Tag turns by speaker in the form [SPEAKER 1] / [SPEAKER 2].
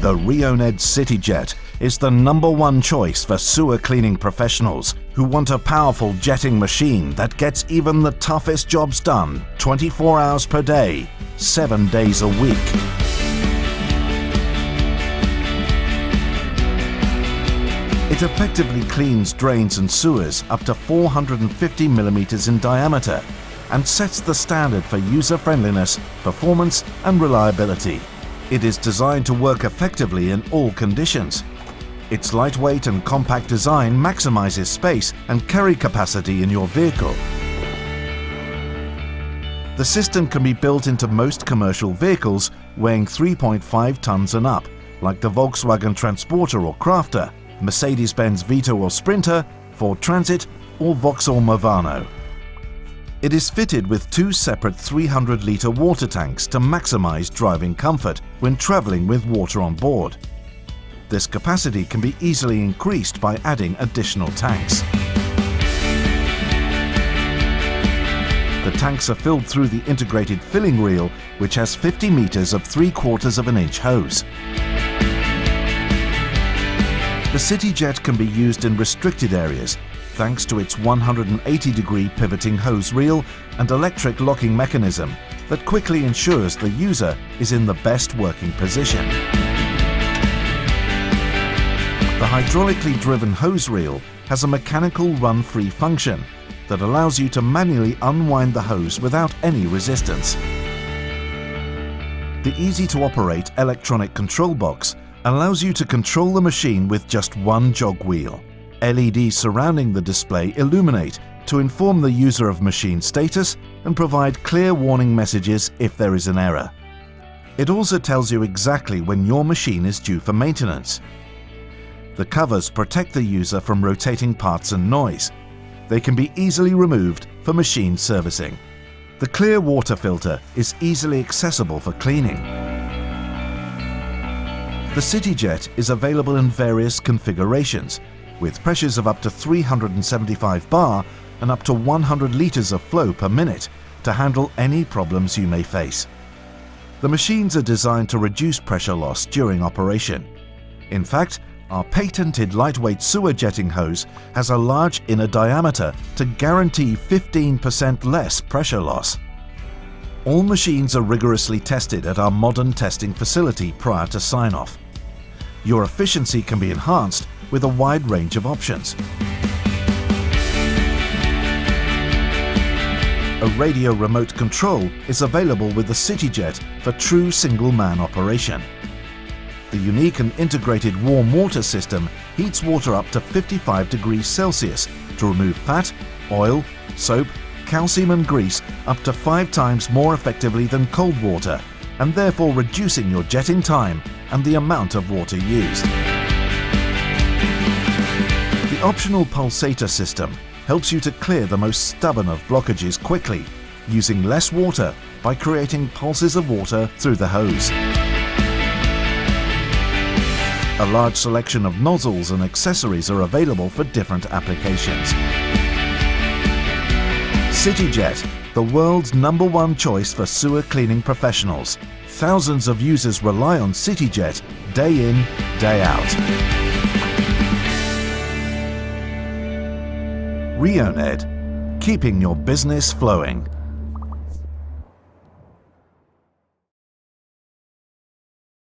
[SPEAKER 1] The Rioned CityJet is the number one choice for sewer cleaning professionals who want a powerful jetting machine that gets even the toughest jobs done 24 hours per day, 7 days a week. It effectively cleans drains and sewers up to 450 millimeters in diameter and sets the standard for user friendliness, performance and reliability. It is designed to work effectively in all conditions. Its lightweight and compact design maximizes space and carry capacity in your vehicle. The system can be built into most commercial vehicles weighing 3.5 tons and up, like the Volkswagen Transporter or Crafter, Mercedes-Benz Vito or Sprinter, Ford Transit or Vauxhall Movano. It is fitted with two separate 300-litre water tanks to maximise driving comfort when travelling with water on board. This capacity can be easily increased by adding additional tanks. The tanks are filled through the integrated filling reel, which has 50 metres of 3 quarters of an inch hose. The CityJet can be used in restricted areas thanks to its 180 degree pivoting hose reel and electric locking mechanism that quickly ensures the user is in the best working position. The hydraulically driven hose reel has a mechanical run-free function that allows you to manually unwind the hose without any resistance. The easy-to-operate electronic control box allows you to control the machine with just one jog wheel. LEDs surrounding the display illuminate to inform the user of machine status and provide clear warning messages if there is an error. It also tells you exactly when your machine is due for maintenance. The covers protect the user from rotating parts and noise. They can be easily removed for machine servicing. The clear water filter is easily accessible for cleaning. The CityJet is available in various configurations, with pressures of up to 375 bar and up to 100 litres of flow per minute to handle any problems you may face. The machines are designed to reduce pressure loss during operation. In fact, our patented lightweight sewer jetting hose has a large inner diameter to guarantee 15% less pressure loss. All machines are rigorously tested at our modern testing facility prior to sign-off. Your efficiency can be enhanced with a wide range of options. A radio remote control is available with the CityJet for true single-man operation. The unique and integrated warm water system heats water up to 55 degrees Celsius to remove fat, oil, soap, calcium and grease up to five times more effectively than cold water and therefore reducing your jetting time and the amount of water used. The optional pulsator system helps you to clear the most stubborn of blockages quickly, using less water by creating pulses of water through the hose. A large selection of nozzles and accessories are available for different applications. CityJet, the world's number one choice for sewer cleaning professionals. Thousands of users rely on CityJet day in, day out. Rioned, keeping your business flowing.